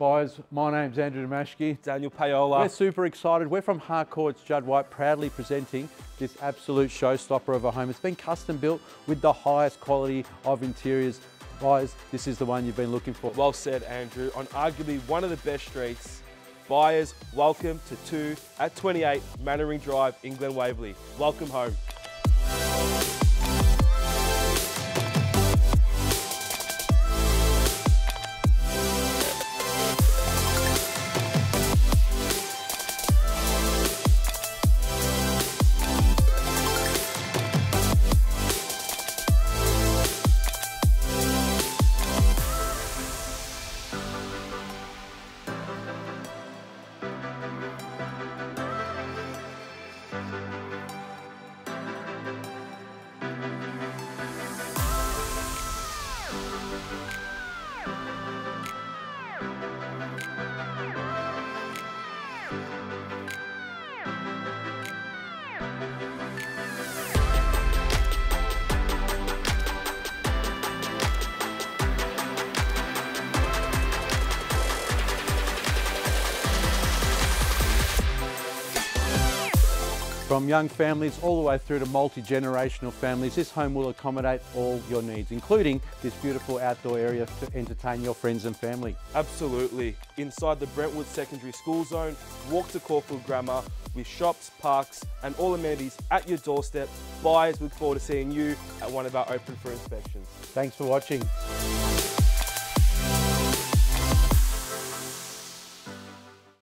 Buyers, my name's Andrew Damashki. Daniel Payola. We're super excited. We're from Harcourts Judd White, proudly presenting this absolute showstopper of a home. It's been custom built with the highest quality of interiors. Buyers, this is the one you've been looking for. Well said, Andrew. On arguably one of the best streets, buyers, welcome to 2 at 28 Mannering Drive in Glen Waverley. Welcome home. From young families all the way through to multi-generational families, this home will accommodate all your needs, including this beautiful outdoor area to entertain your friends and family. Absolutely. Inside the Brentwood Secondary School Zone, walk to Caulfield Grammar with shops, parks and all amenities at your doorstep. Buyers look forward to seeing you at one of our open for inspections. Thanks for watching.